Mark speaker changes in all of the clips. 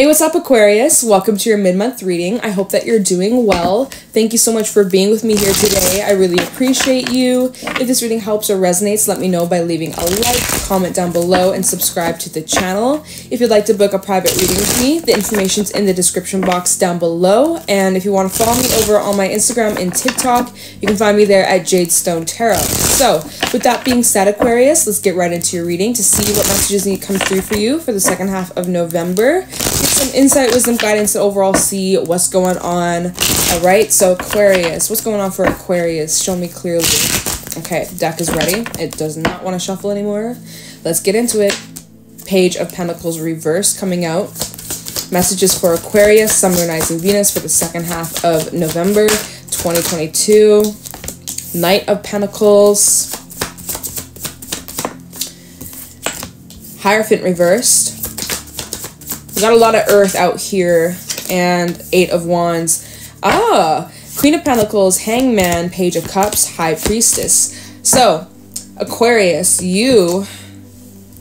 Speaker 1: Hey, what's up, Aquarius? Welcome to your mid month reading. I hope that you're doing well. Thank you so much for being with me here today. I really appreciate you. If this reading helps or resonates, let me know by leaving a like, comment down below, and subscribe to the channel. If you'd like to book a private reading with me, the information's in the description box down below. And if you want to follow me over on my Instagram and TikTok, you can find me there at Jade Stone Tarot. So, with that being said, Aquarius, let's get right into your reading to see what messages need to come through for you for the second half of November some insight, wisdom, guidance to overall see what's going on. All right, so Aquarius, what's going on for Aquarius? Show me clearly. Okay, deck is ready. It does not want to shuffle anymore. Let's get into it. Page of Pentacles reverse coming out. Messages for Aquarius, Sun, Moon, Rising Venus for the second half of November 2022. Knight of Pentacles. Hierophant reversed. Got a lot of earth out here. And Eight of Wands. Ah! Queen of Pentacles, Hangman, Page of Cups, High Priestess. So, Aquarius, you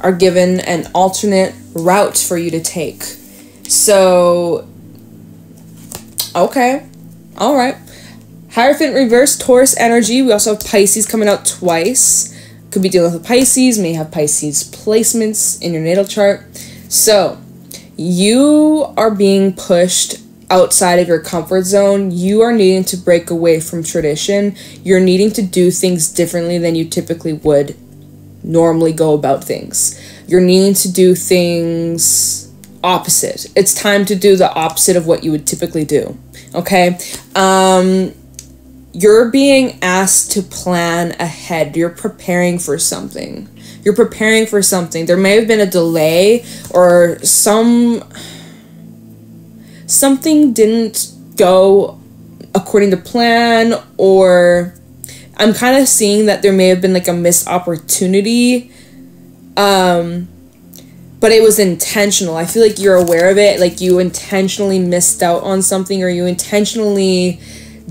Speaker 1: are given an alternate route for you to take. So, okay. All right. Hierophant reverse Taurus energy. We also have Pisces coming out twice. Could be dealing with Pisces, may have Pisces placements in your natal chart. So, you are being pushed outside of your comfort zone. You are needing to break away from tradition. You're needing to do things differently than you typically would normally go about things. You're needing to do things opposite. It's time to do the opposite of what you would typically do. Okay? Um you're being asked to plan ahead. You're preparing for something you're preparing for something. There may have been a delay or some something didn't go according to plan or I'm kind of seeing that there may have been like a missed opportunity um but it was intentional. I feel like you're aware of it, like you intentionally missed out on something or you intentionally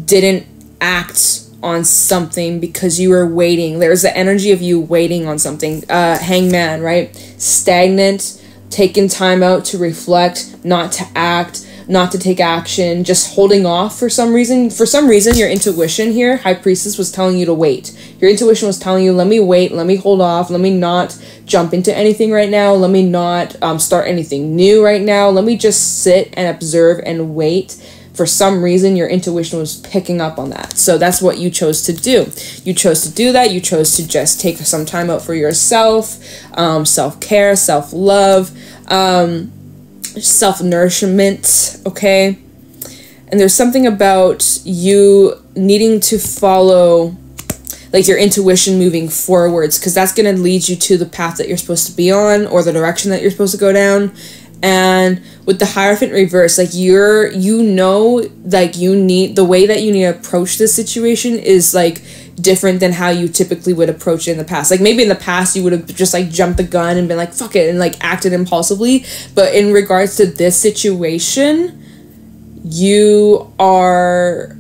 Speaker 1: didn't act on something because you were waiting. There's the energy of you waiting on something. Uh, hangman, right? Stagnant, taking time out to reflect, not to act, not to take action, just holding off for some reason. For some reason, your intuition here, High Priestess, was telling you to wait. Your intuition was telling you, let me wait, let me hold off, let me not jump into anything right now, let me not um, start anything new right now, let me just sit and observe and wait for some reason your intuition was picking up on that. So that's what you chose to do. You chose to do that. You chose to just take some time out for yourself, um, self care, self love, um, self nourishment. Okay. And there's something about you needing to follow like your intuition moving forwards because that's going to lead you to the path that you're supposed to be on or the direction that you're supposed to go down and with the hierophant reverse like you're you know like you need the way that you need to approach this situation is like different than how you typically would approach it in the past. Like maybe in the past you would have just like jumped the gun and been like fuck it and like acted impulsively. But in regards to this situation you are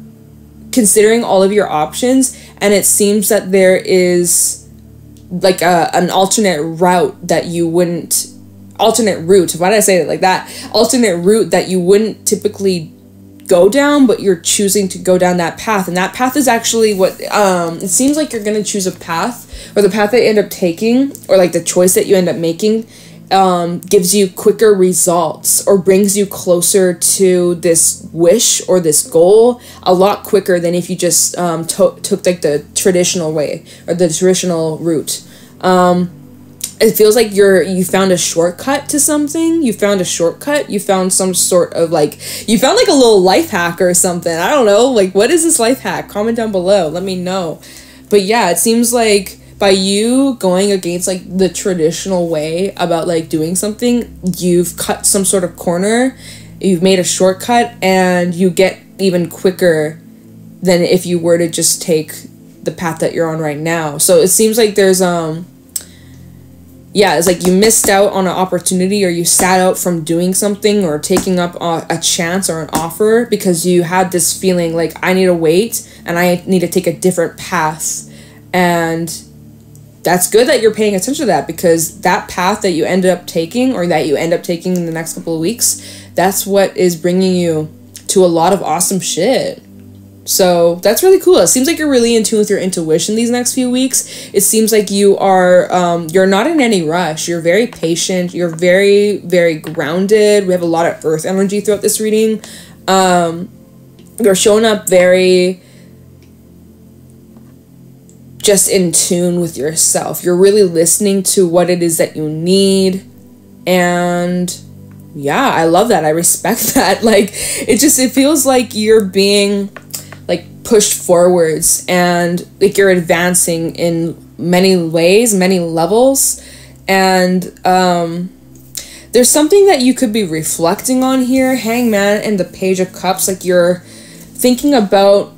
Speaker 1: considering all of your options and it seems that there is like a, an alternate route that you wouldn't alternate route. Why did I say it like that? Alternate route that you wouldn't typically go down, but you're choosing to go down that path. And that path is actually what um, it seems like you're going to choose a path, or the path that you end up taking, or like the choice that you end up making. Um, gives you quicker results or brings you closer to this wish or this goal a lot quicker than if you just um, to- took like the traditional way or the traditional route. Um, it feels like you're you found a shortcut to something. You found a shortcut. You found some sort of like you found like a little life hack or something. I don't know. Like what is this life hack? Comment down below. Let me know. But yeah it seems like by you going against like the traditional way about like doing something you've cut some sort of corner. You've made a shortcut and you get even quicker than if you were to just take the path that you're on right now. So it seems like there's um yeah, it's like you missed out on an opportunity or you sat out from doing something or taking up a, a, chance or an offer because you had this feeling like I need to wait and I need to take a different path. And that's good that you're paying attention to that because that path that you ended up taking or that you end up taking in the next couple of weeks, that's what is bringing you to a lot of awesome shit. So that's really cool. It seems like you're really in tune with your intuition these next few weeks. It seems like you are um, you're not in any rush. You're very patient. You're very very grounded. We have a lot of earth energy throughout this reading. Um, you're showing up very just in tune with yourself. You're really listening to what it is that you need and yeah, I love that. I respect that. Like it just it feels like you're being pushed forwards and like you're advancing in many ways, many levels. And um, there's something that you could be reflecting on here Hangman and the Page of Cups. Like you're thinking about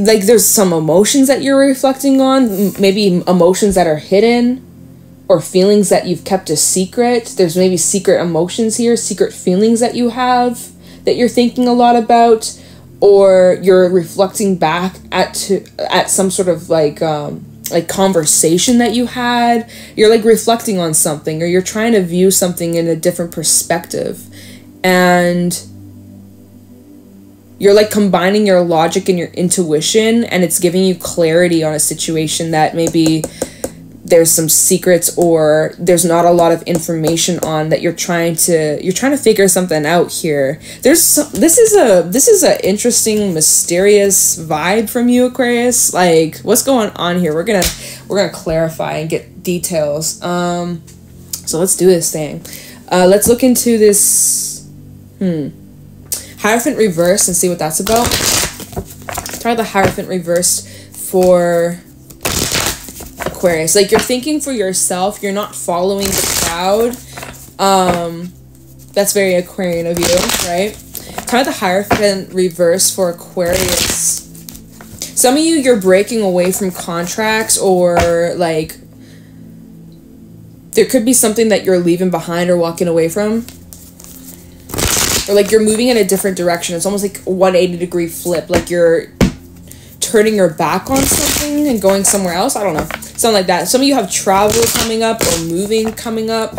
Speaker 1: like there's some emotions that you're reflecting on maybe emotions that are hidden or feelings that you've kept a secret there's maybe secret emotions here secret feelings that you have that you're thinking a lot about or you're reflecting back at to, at some sort of like um, like conversation that you had you're like reflecting on something or you're trying to view something in a different perspective and you're like combining your logic and your intuition and it's giving you clarity on a situation that maybe there's some secrets or there's not a lot of information on that you're trying to you're trying to figure something out here. There's some, this is a this is an interesting mysterious vibe from you aquarius. Like what's going on here? We're gonna we're gonna clarify and get details. Um so let's do this thing. Uh let's look into this hmm. Hierophant reverse and see what that's about. Try the hierophant reversed for Aquarius. Like you're thinking for yourself, you're not following the crowd. Um, that's very Aquarian of you, right? Kind of the Hierophant reverse for Aquarius. Some of you, you're breaking away from contracts or like there could be something that you're leaving behind or walking away from. Or like you're moving in a different direction. It's almost like 180 degree flip. Like you're turning your back on something and going somewhere else. I don't know. Something like that. Some of you have travel coming up or moving coming up.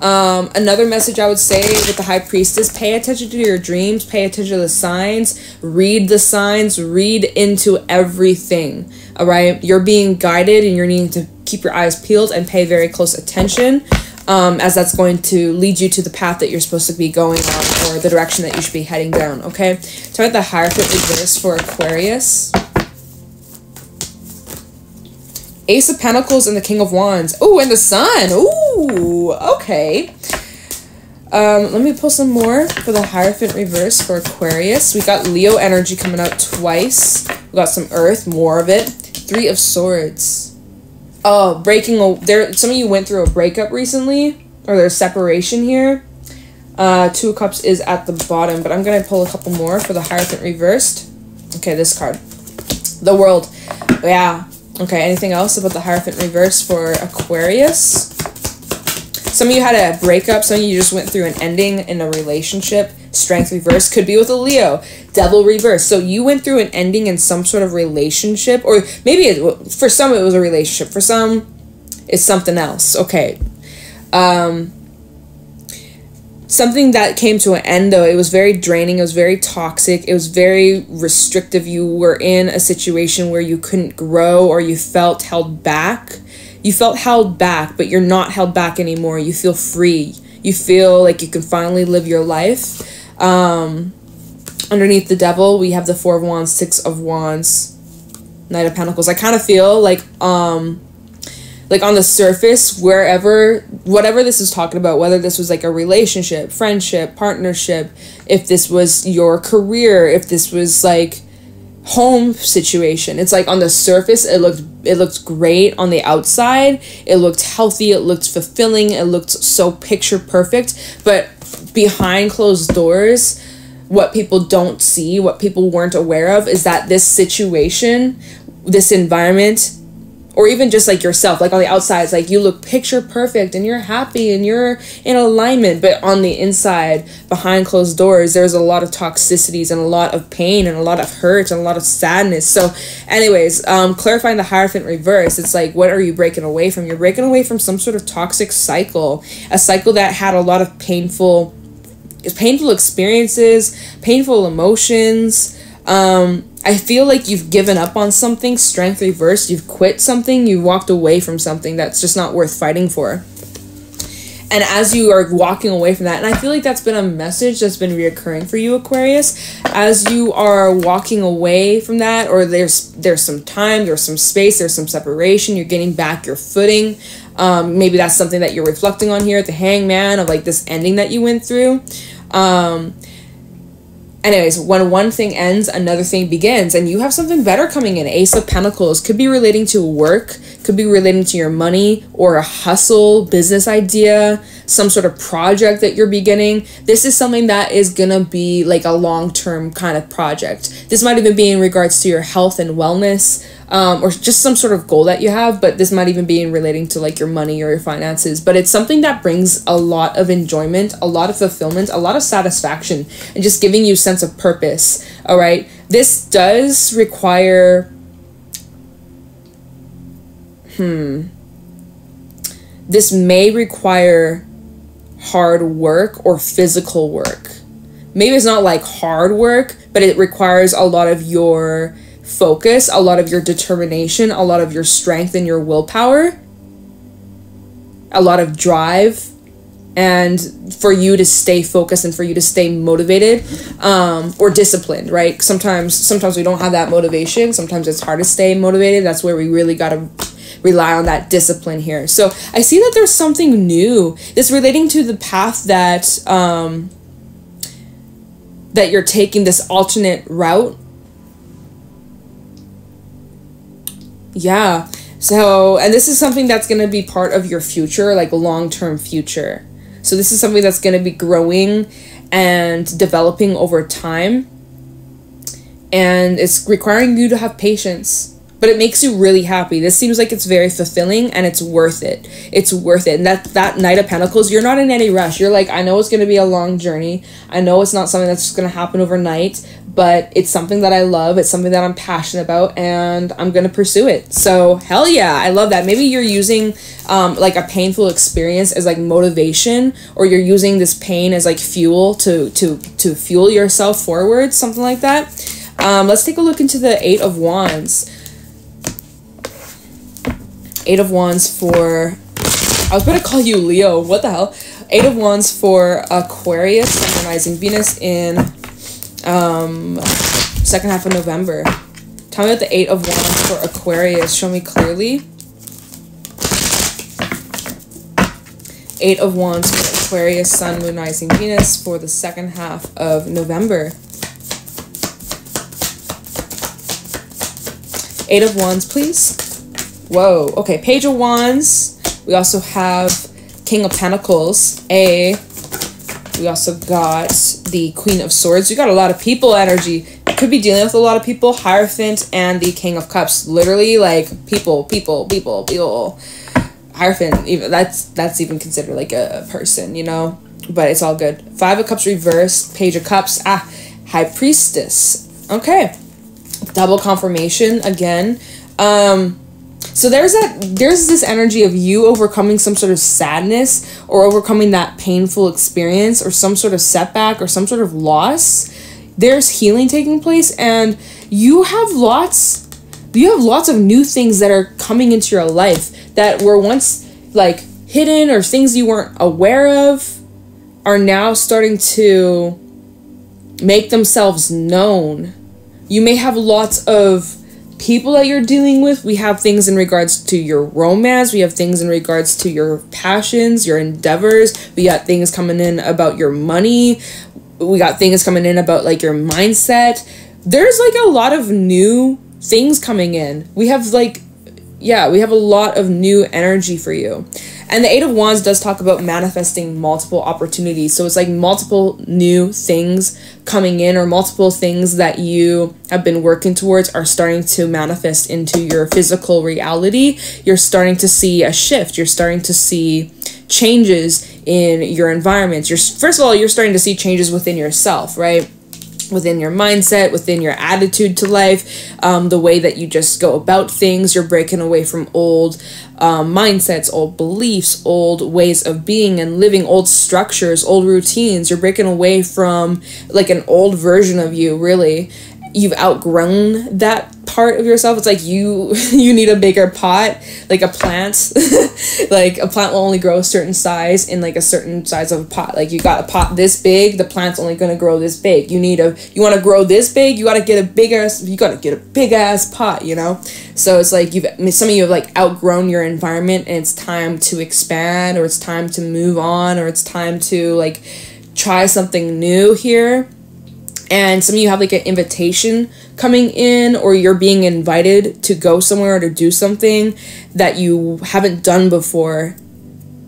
Speaker 1: Um, another message I would say with the High Priestess pay attention to your dreams, pay attention to the signs, read the signs, read into everything. All right. You're being guided and you're needing to keep your eyes peeled and pay very close attention. Um, as that's going to lead you to the path that you're supposed to be going on or the direction that you should be heading down, okay? Talk about the Hierophant reverse for Aquarius. Ace of Pentacles and the King of Wands. Oh, and the Sun. Ooh, okay. Um, let me pull some more for the Hierophant reverse for Aquarius. We got Leo energy coming out twice. We got some Earth, more of it. Three of Swords. Oh, breaking there. Some of you went through a breakup recently, or there's separation here. Uh, Two Cups is at the bottom, but I'm gonna pull a couple more for the Hierophant reversed. Okay, this card, the World. Yeah, Okay, anything else about the Hierophant reverse for Aquarius? Some of you had a breakup, some of you just went through an ending in a relationship. Strength reverse could be with a Leo. Devil reverse. So you went through an ending in some sort of relationship, or maybe it, for some it was a relationship. For some, it's something else. Okay. Um, something that came to an end though. It was very draining. It was very toxic. It was very restrictive. You were in a situation where you couldn't grow or you felt held back. You felt held back but you're not held back anymore. You feel free. You feel like you can finally live your life. Um, underneath the devil we have the four of wands six of wands knight of pentacles. I kind of feel like um like on the surface wherever whatever this is talking about whether this was like a relationship friendship partnership if this was your career if this was like home situation it's like on the surface it looked it looked great on the outside it looked healthy it looked fulfilling it looked so picture perfect but behind closed doors what people don't see what people weren't aware of is that this situation this environment or even just like yourself like on the outside it's like you look picture perfect and you're happy and you're in alignment but on the inside behind closed doors there's a lot of toxicities and a lot of pain and a lot of hurt and a lot of sadness so anyways um clarifying the hierophant reverse it's like what are you breaking away from you're breaking away from some sort of toxic cycle a cycle that had a lot of painful painful experiences, painful emotions. Um, I feel like you've given up on something, strength reversed, you've quit something, you walked away from something that's just not worth fighting for. And as you are walking away from that, and I feel like that's been a message that's been reoccurring for you, Aquarius, as you are walking away from that, or there's there's some time, there's some space, there's some separation, you're getting back your footing. Um, maybe that's something that you're reflecting on here at the hangman of like this ending that you went through. Um, anyways, when one thing ends, another thing begins, and you have something better coming in. Ace of Pentacles could be relating to work, could be relating to your money or a hustle, business idea, some sort of project that you're beginning. This is something that is gonna be like a long term kind of project. This might even be in regards to your health and wellness um, or just some sort of goal that you have, but this might even be in relating to like your money or your finances. But it's something that brings a lot of enjoyment, a lot of fulfillment, a lot of satisfaction, and just giving you sense of purpose. All right, this does require. Hmm. This may require hard work or physical work. Maybe it's not like hard work, but it requires a lot of your focus, a lot of your determination, a lot of your strength and your willpower, a lot of drive, and for you to stay focused and for you to stay motivated um, or disciplined, right? Sometimes, sometimes we don't have that motivation. Sometimes it's hard to stay motivated. That's where we really got to rely on that discipline here. So I see that there's something new. This relating to the path that um, that you're taking this alternate route Yeah. So, and this is something that's going to be part of your future, like long term future. So, this is something that's going to be growing and developing over time. And it's requiring you to have patience but it makes you really happy. This seems like it's very fulfilling and it's worth it. It's worth it. And that that Knight of Pentacles, you're not in any rush. You're like, I know it's going to be a long journey. I know it's not something that's just going to happen overnight, but it's something that I love. It's something that I'm passionate about and I'm going to pursue it. So, hell yeah, I love that. Maybe you're using um, like a painful experience as like motivation or you're using this pain as like fuel to to to fuel yourself forward, something like that. Um, let's take a look into the 8 of wands. Eight of Wands for. I was going to call you Leo. What the hell? Eight of Wands for Aquarius, synchronizing Venus in um, second half of November. Tell me about the Eight of Wands for Aquarius. Show me clearly. Eight of Wands for Aquarius, Sun, Moon, Rising, Venus for the second half of November. Eight of Wands, please. Whoa. Okay, Page of Wands. We also have King of Pentacles. A. We also got the Queen of Swords. We got a lot of people energy. Could be dealing with a lot of people. Hierophant and the King of Cups. Literally, like people, people, people, people. Hierophant. Even that's that's even considered like a, person, you know. But it's all good. Five of Cups reverse. Page of Cups. Ah, High Priestess. Okay. Double confirmation again. Um so there's that there's this energy of you overcoming some sort of sadness or overcoming that painful experience or some sort of setback or some sort of loss. There's healing taking place and you have lots you have lots of new things that are coming into your life that were once like hidden or things you weren't aware of are now starting to make themselves known. You may have lots of people that you're dealing with. We have things in regards to your romance. We have things in regards to your passions, your endeavors. We got things coming in about your money. We got things coming in about like your mindset. There's like a lot of new things coming in. We have like, yeah, we have a lot of new energy for you. And the Eight of Wands does talk about manifesting multiple opportunities. So it's like multiple new things coming in, or multiple things that you have been working towards are starting to manifest into your physical reality. You're starting to see a shift. You're starting to see changes in your environment. You're first of all, you're starting to see changes within yourself, right? Within your mindset, within your attitude to life, um, the way that you just go about things. You're breaking away from old um, mindsets, old beliefs, old ways of being and living, old structures, old routines. You're breaking away from like an old version of you, really. You've outgrown that part of yourself. It's like you you need a bigger pot like a plant. Like a plant will only grow a certain size in like a certain size of a pot. Like you got a pot this big the plant's only to grow this big. You need a you want to grow this big you got to get a big ass you got to get a big ass pot you know? So it's like you've some of you have like outgrown your environment and it's time to expand or it's time to move on or it's time to like try something new here. And some of you have like an invitation coming in or you're being invited to go somewhere or to do something that you haven't done before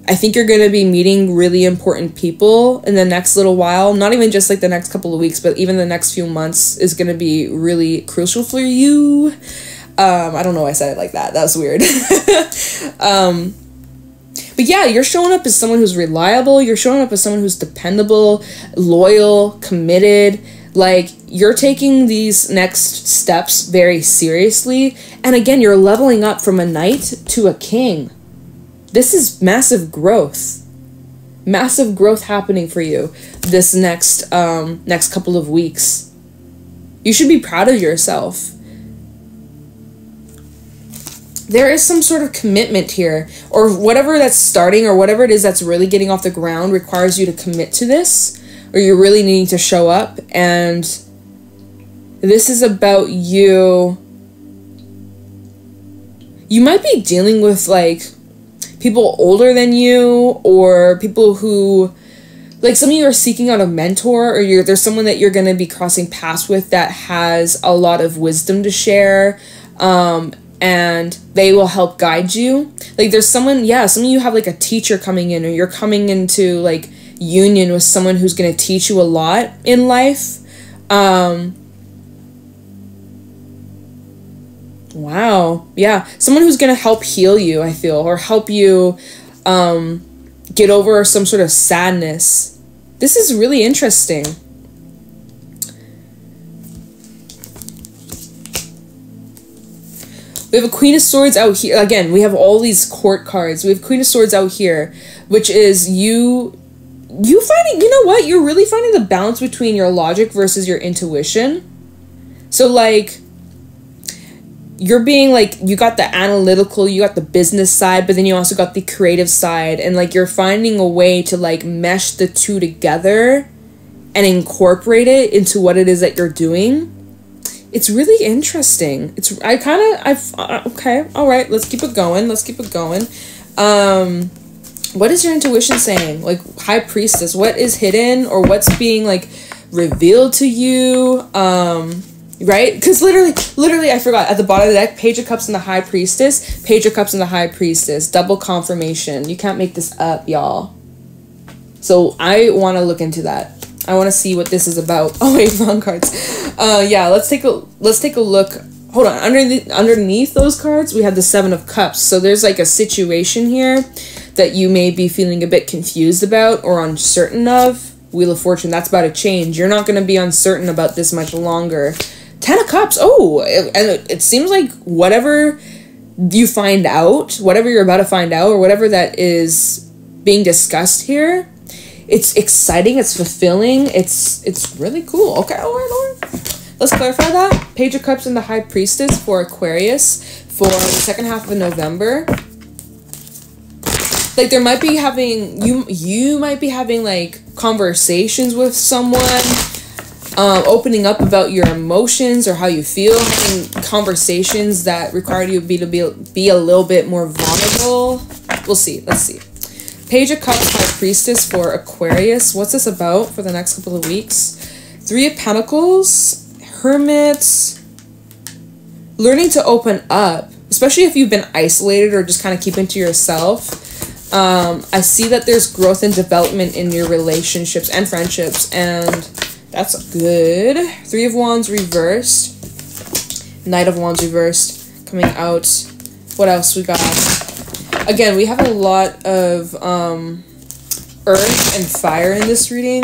Speaker 1: i think you're going to be meeting really important people in the next little while not even just like the next couple of weeks but even the next few months is going to be really crucial for you. Um, i don't know why i said it like that. That was weird. Um, but yeah, you're showing up as someone who's reliable. You're showing up as someone who's dependable, loyal, committed, like, you're taking these next steps very seriously. And again, you're leveling up from a knight to a king. This is massive growth. Massive growth happening for you this next um, next couple of weeks. You should be proud of yourself. There is some sort of commitment here, or whatever that's starting, or whatever it is that's really getting off the ground requires you to commit to this or you're really needing to show up. And this is about you. You might be dealing with like people older than you or people who like some of you are seeking out a mentor or you're there's someone that you're going to be crossing paths with that has a lot of wisdom to share um, and they will help guide you. Like there's someone yeah some of you have like a teacher coming in or you're coming into like union with someone who's going to teach you a lot in life. Um, wow. Yeah. Someone who's going to help heal you, I feel, or help you um, get over some sort of sadness. This is really interesting. We have a Queen of Swords out here. Again, we have all these court cards. We have Queen of Swords out here, which is you you finding you know what? You're really finding the balance between your logic versus your intuition. So like you're being like you got the analytical you got the business side but then you also got the creative side. And like you're finding a way to like mesh the two together and incorporate it into what it is that you're doing. It's really interesting. It's i kind of i've uh, okay all right let's keep it going let's keep it going. Um what is your intuition saying? Like high priestess, what is hidden or what's being like revealed to you? Um right? Because literally, literally, I forgot at the bottom of the deck, Page of Cups and the High Priestess, Page of Cups and the High Priestess, double confirmation. You can't make this up, y'all. So I want to look into that. I want to see what this is about. Oh wait, wrong cards. Uh, yeah, let's take a let's take a look. Hold on, underneath underneath those cards, we have the Seven of Cups. So there's like a situation here that you may be feeling a bit confused about or uncertain of. Wheel of Fortune, that's about to change. You're not going to be uncertain about this much longer. Ten of Cups, oh, and it seems like whatever you find out, whatever you're about to find out, or whatever that is being discussed here, it's exciting, it's fulfilling, it's it's really cool. Okay, all right, all right. Let's clarify that. Page of Cups and the High Priestess for Aquarius for the second half of November like there might be having you you might be having like conversations with someone um, opening up about your emotions or how you feel having conversations that require you to be to be, be a little bit more vulnerable. We'll see. Let's see. Page of cups high priestess for aquarius. What's this about for the next couple of weeks? Three of pentacles. Hermit learning to open up especially if you've been isolated or just kind of keeping to yourself um, I see that there's growth and development in your relationships and friendships, and that's good. Three of Wands reversed. Knight of Wands reversed coming out. What else we got? Again, we have a lot of um, earth and fire in this reading.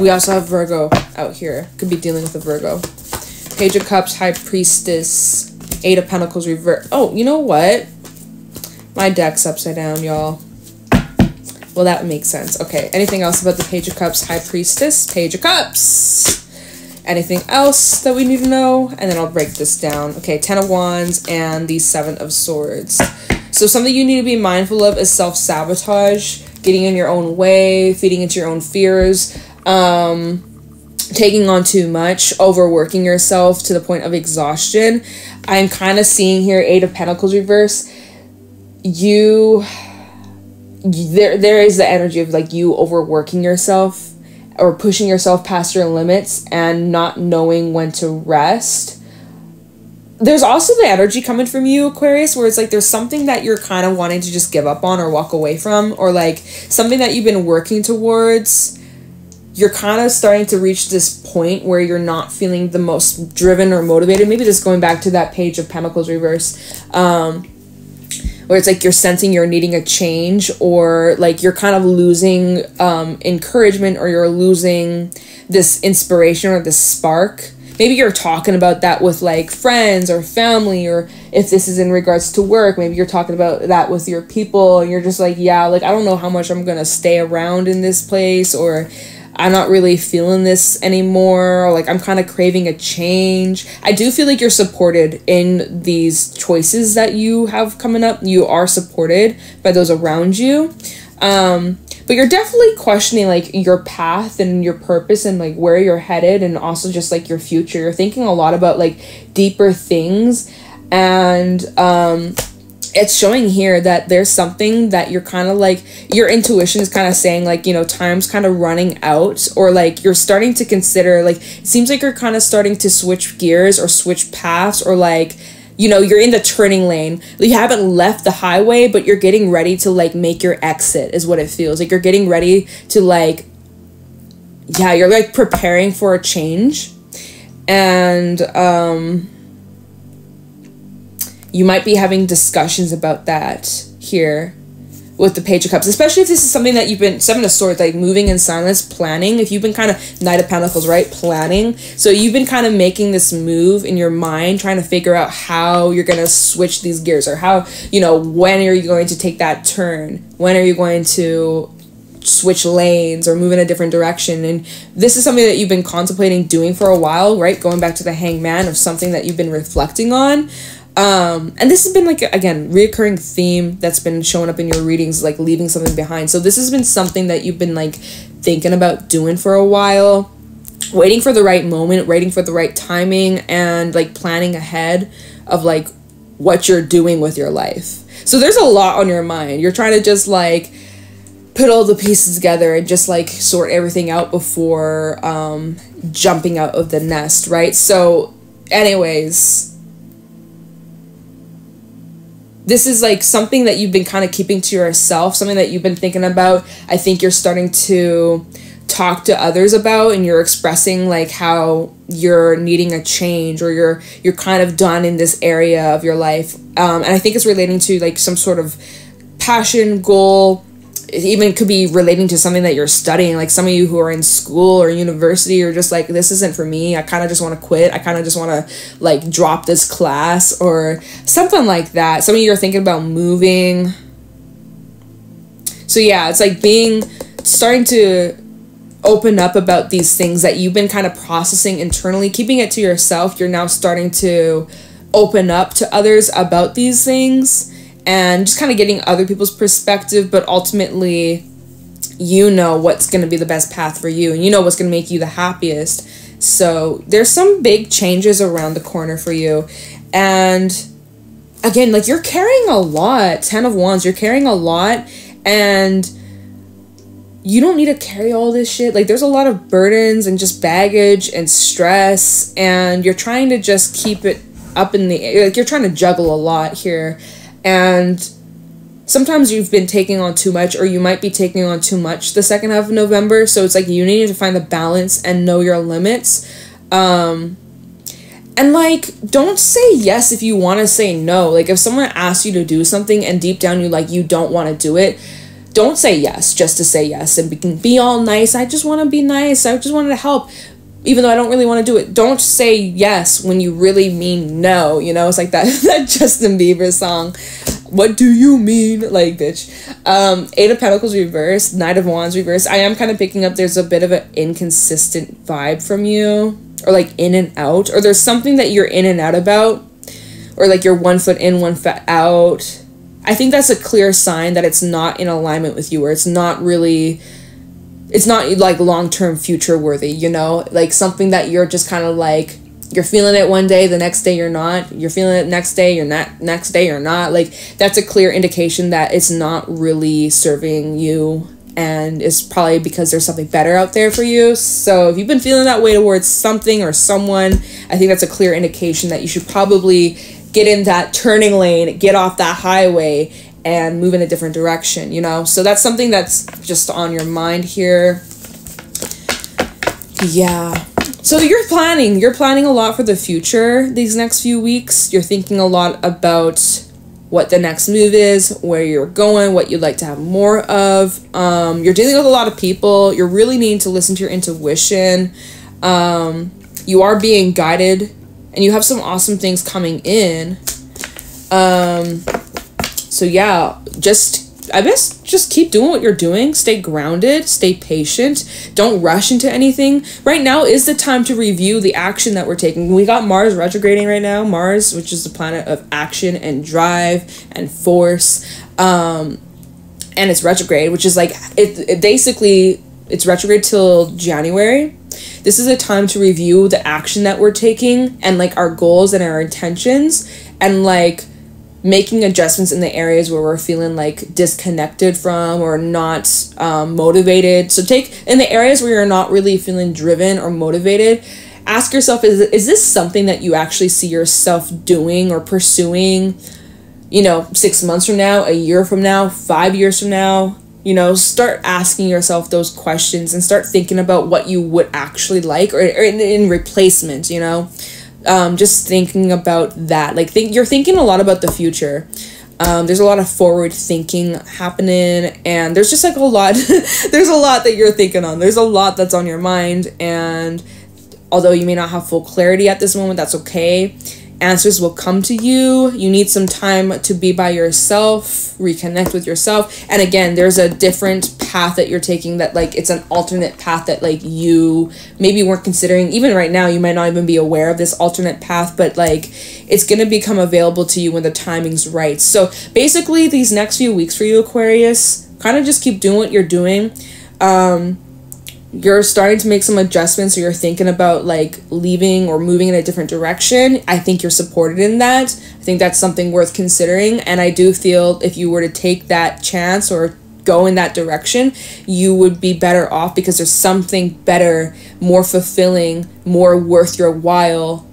Speaker 1: We also have Virgo out here. Could be dealing with a Virgo. Page of Cups, High Priestess, Eight of Pentacles, Reverse. Oh, you know what? My deck's upside down, y'all. Well, that makes sense. Okay, anything else about the Page of Cups, High Priestess, Page of Cups? Anything else that we need to know? And then I'll break this down. Okay, Ten of Wands and the Seven of Swords. So something you need to be mindful of is self-sabotage, getting in your own way, feeding into your own fears, um, taking on too much, overworking yourself to the point of exhaustion. I'm kind of seeing here Eight of Pentacles reverse. You there there is the energy of like you overworking yourself or pushing yourself past your limits and not knowing when to rest. There's also the energy coming from you, Aquarius, where it's like there's something that you're kind of wanting to just give up on or walk away from, or like something that you've been working towards. You're kind of starting to reach this point where you're not feeling the most driven or motivated. Maybe just going back to that page of Pentacles reverse. Um, where it's like you're sensing you're needing a change or like you're kind of losing um, encouragement or you're losing this inspiration or this spark. Maybe you're talking about that with like friends or family or if this is in regards to work. Maybe you're talking about that with your people and you're just like yeah like i don't know how much i'm gonna stay around in this place or I'm not really feeling this anymore. Like I'm kind of craving a change. I do feel like you're supported in these choices that you have coming up. You are supported by those around you. Um, but you're definitely questioning like your path and your purpose and like where you're headed and also just like your future. You're thinking a lot about like deeper things and um it's showing here that there's something that you're kind of like your intuition is kind of saying like you know time's kind of running out or like you're starting to consider like it seems like you're kind of starting to switch gears or switch paths or like you know you're in the turning lane. You haven't left the highway but you're getting ready to like make your exit is what it feels. Like you're getting ready to like yeah you're like preparing for a change. And um you might be having discussions about that here with the page of cups especially if this is something that you've been seven of swords like moving in silence planning. If you've been kind of knight of pentacles right? Planning. So you've been kind of making this move in your mind trying to figure out how you're going to switch these gears or how you know when are you going to take that turn? When are you going to switch lanes or move in a different direction? And this is something that you've been contemplating doing for a while right? Going back to the hangman of something that you've been reflecting on um, and this has been like again reoccurring theme that's been showing up in your readings, like leaving something behind. So this has been something that you've been like thinking about doing for a while, waiting for the right moment, waiting for the right timing, and like planning ahead of like what you're doing with your life. So there's a lot on your mind. You're trying to just like put all the pieces together and just like sort everything out before um, jumping out of the nest, right? So, anyways this is like something that you've been kind of keeping to yourself, something that you've been thinking about. I think you're starting to talk to others about and you're expressing like how you're needing a change or you're you're kind of done in this area of your life um, and i think it's relating to like some sort of passion goal even could be relating to something that you're studying like some of you who are in school or university or just like this isn't for me. I kind of just want to quit. I kind of just want to like drop this class or something like that. Some of you are thinking about moving. So yeah it's like being starting to open up about these things that you've been kind of processing internally keeping it to yourself. You're now starting to open up to others about these things and just kind of getting other people's perspective, but ultimately, you know what's going to be the best path for you and you know what's going to make you the happiest. So, there's some big changes around the corner for you. And again, like you're carrying a lot, 10 of wands, you're carrying a lot and you don't need to carry all this shit. Like there's a lot of burdens and just baggage and stress and you're trying to just keep it up in the air. Like you're trying to juggle a lot here and sometimes you've been taking on too much or you might be taking on too much the second half of november so it's like you need to find the balance and know your limits um and like don't say yes if you want to say no like if someone asks you to do something and deep down you like you don't want to do it don't say yes just to say yes and be, be all nice. I just want to be nice. I just wanted to help even though I don't really want to do it. Don't say yes when you really mean no. You know, it's like that that Justin Bieber song. What do you mean? Like, bitch. Um, Eight of Pentacles reversed, Knight of Wands reversed. I am kind of picking up there's a bit of an inconsistent vibe from you, or like in and out, or there's something that you're in and out about, or like you're one foot in, one foot out. I think that's a clear sign that it's not in alignment with you, or it's not really it's not like long term future worthy, you know? Like something that you're just kind of like you're feeling it one day, the next day you're not. You're feeling it next day, you're not next day you're not. Like that's a clear indication that it's not really serving you and it's probably because there's something better out there for you. So if you've been feeling that way towards something or someone, I think that's a clear indication that you should probably get in that turning lane, get off that highway and move in a different direction, you know? So that's something that's just on your mind here. Yeah. So you're planning, you're planning a lot for the future these next few weeks. You're thinking a lot about what the next move is, where you're going, what you'd like to have more of. Um, you're dealing with a lot of people. You're really needing to listen to your intuition. Um, you are being guided, and you have some awesome things coming in. Um, so yeah, just I guess just keep doing what you're doing. Stay grounded, stay patient. Don't rush into anything. Right now is the time to review the action that we're taking. We got Mars retrograding right now. Mars, which is the planet of action and drive and force. Um and it's retrograde, which is like it, it basically it's retrograde till January. This is a time to review the action that we're taking and like our goals and our intentions and like making adjustments in the areas where we're feeling like disconnected from or not um, motivated. So take in the areas where you're not really feeling driven or motivated. Ask yourself: Is is this something that you actually see yourself doing or pursuing? You know, six months from now, a year from now, five years from now. You know, start asking yourself those questions and start thinking about what you would actually like or, or in, in replacement. You know, um, just thinking about that. Like think you're thinking a lot about the future. Um, there's a lot of forward thinking happening and there's just like a lot there's a lot that you're thinking on there's a lot that's on your mind and although you may not have full clarity at this moment that's okay answers will come to you. You need some time to be by yourself, reconnect with yourself. And again, there's a different path that you're taking that like it's an alternate path that like you maybe weren't considering. Even right now, you might not even be aware of this alternate path, but like it's going to become available to you when the timing's right. So, basically these next few weeks for you Aquarius, kind of just keep doing what you're doing. Um you're starting to make some adjustments or you're thinking about like leaving or moving in a different direction, I think you're supported in that. I think that's something worth considering. And I do feel if you were to take that chance or go in that direction, you would be better off because there's something better, more fulfilling, more worth your while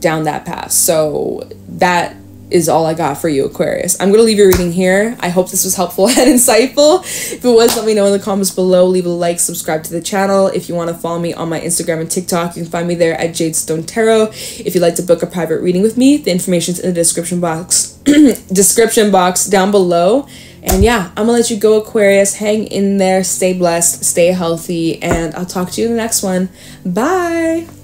Speaker 1: down that path. So that is all I got for you, Aquarius. I'm going to leave your reading here. I hope this was helpful and insightful. If it was, let me know in the comments below. Leave a like, subscribe to the channel. If you want to follow me on my Instagram and TikTok, you can find me there at Jadestone Tarot. If you'd like to book a private reading with me, the information's in the description box description box down below. And yeah, I'm going to let you go, Aquarius. Hang in there, stay blessed, stay healthy, and I'll talk to you in the next one. Bye!